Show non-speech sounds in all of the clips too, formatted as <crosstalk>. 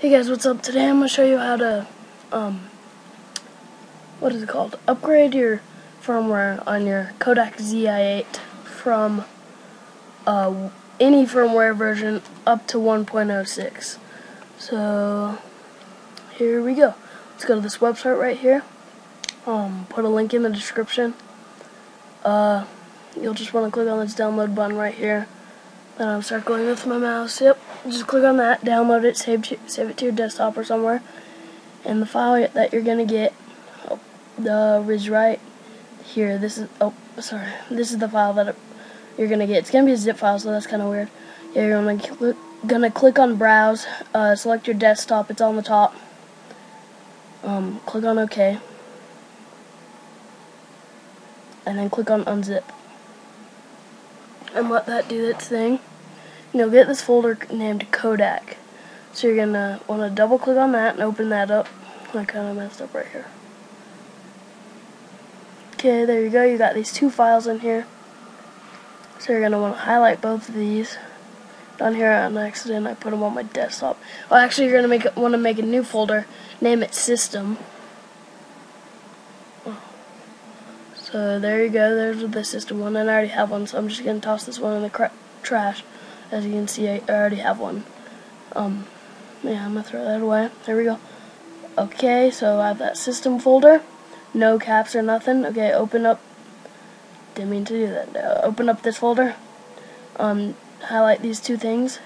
Hey guys, what's up? Today I'm going to show you how to, um, what is it called? Upgrade your firmware on your Kodak ZI-8 from uh, any firmware version up to 1.06. So, here we go. Let's go to this website right here. Um, put a link in the description. Uh, you'll just want to click on this download button right here. Then I'm circling with my mouse. Yep, just click on that, download it, save to, save it to your desktop or somewhere. And the file that you're gonna get, oh, the is right here. This is oh sorry, this is the file that you're gonna get. It's gonna be a zip file, so that's kind of weird. Yeah, you're gonna click, gonna click on browse, uh, select your desktop. It's on the top. Um, click on OK, and then click on unzip and let that do its thing you'll get this folder named Kodak. So you're going to want to double click on that and open that up. I kind of messed up right here. Okay, there you go. You got these two files in here. So you're going to want to highlight both of these. Down here on accident, I put them on my desktop. Well, actually, you're going to make want to make a new folder. Name it System. So there you go. There's the system one, and I already have one, so I'm just going to toss this one in the trash. As you can see, I already have one. Um, yeah, I'm gonna throw that away. There we go. Okay, so I have that system folder. No caps or nothing. Okay, open up. Didn't mean to do that. Open up this folder. Um, highlight these two things.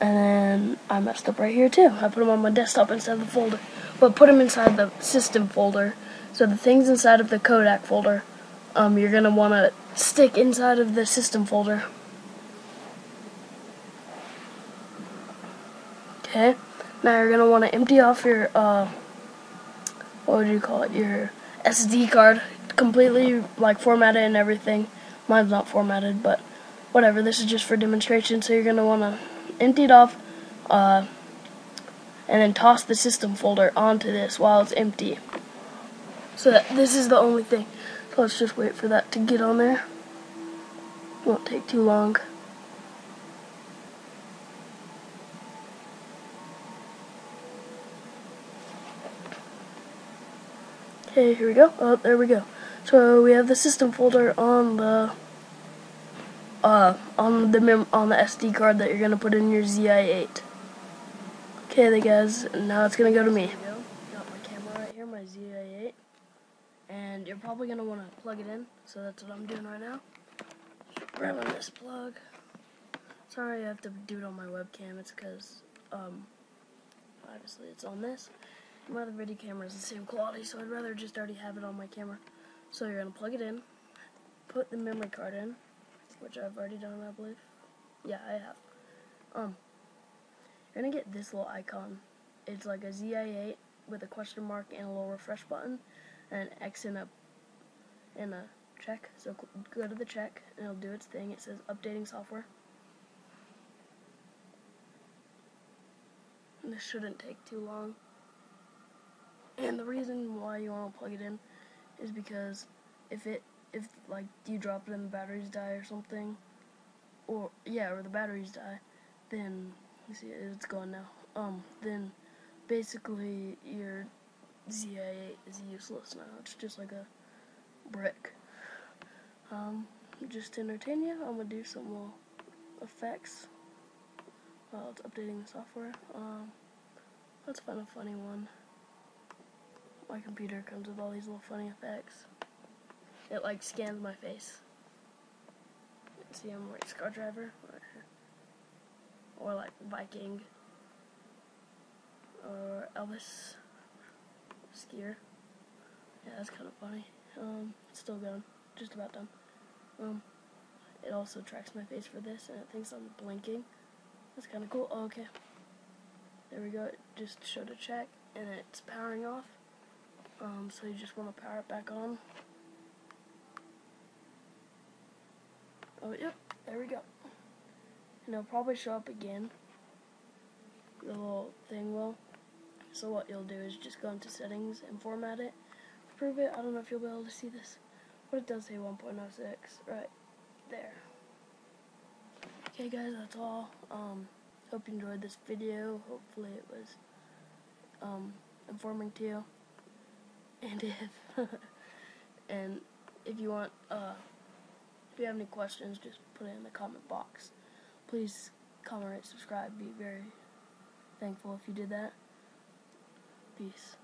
And then I messed up right here too. I put them on my desktop instead of the folder. But put them inside the system folder. So the things inside of the Kodak folder, um, you're going to want to stick inside of the system folder. Okay, now you're gonna want to empty off your uh, what would you call it? Your SD card, completely like formatted and everything. Mine's not formatted, but whatever. This is just for demonstration. So you're gonna want to empty it off, uh, and then toss the system folder onto this while it's empty. So that this is the only thing. So let's just wait for that to get on there. Won't take too long. Okay, here we go. Oh, there we go. So we have the system folder on the uh on the mem on the SD card that you're gonna put in your ZI-8. Okay, then guys, now it's gonna go to me. Got my camera right here, my ZI-8, and you're probably gonna want to plug it in. So that's what I'm doing right now. grabbing this plug. Sorry, I have to do it on my webcam. It's because um obviously it's on this. My other video camera is the same quality, so I'd rather just already have it on my camera. So you're going to plug it in, put the memory card in, which I've already done, I believe. Yeah, I have. Um, you're going to get this little icon. It's like a ZI-8 with a question mark and a little refresh button, and an X in a, in a check. So go to the check, and it'll do its thing. It says updating software. And this shouldn't take too long. And the reason why you want to plug it in is because if it if like you drop it and the batteries die or something, or yeah, or the batteries die, then you see it's gone now. Um, then basically your ZI-8 is useless now. It's just like a brick. Um, just to entertain you, I'm gonna do some more effects while it's updating the software. Um, let's find a funny one my computer comes with all these little funny effects. It like scans my face. See, I'm like Screwdriver, or, or like Viking, or Elvis skier. Yeah, that's kind of funny. Um, it's still going, just about done. Um, it also tracks my face for this, and it thinks I'm blinking. That's kind of cool. Oh, okay. There we go. It just showed a check, and it's powering off. Um, so you just want to power it back on. Oh, yep, there we go. And it'll probably show up again. The little thing will. So what you'll do is just go into settings and format it. Prove it, I don't know if you'll be able to see this. But it does say 1.06 right there. Okay guys, that's all. Um, hope you enjoyed this video. Hopefully it was um, informing to you. And if <laughs> and if you want, uh, if you have any questions, just put it in the comment box. Please comment, rate, subscribe. Be very thankful if you did that. Peace.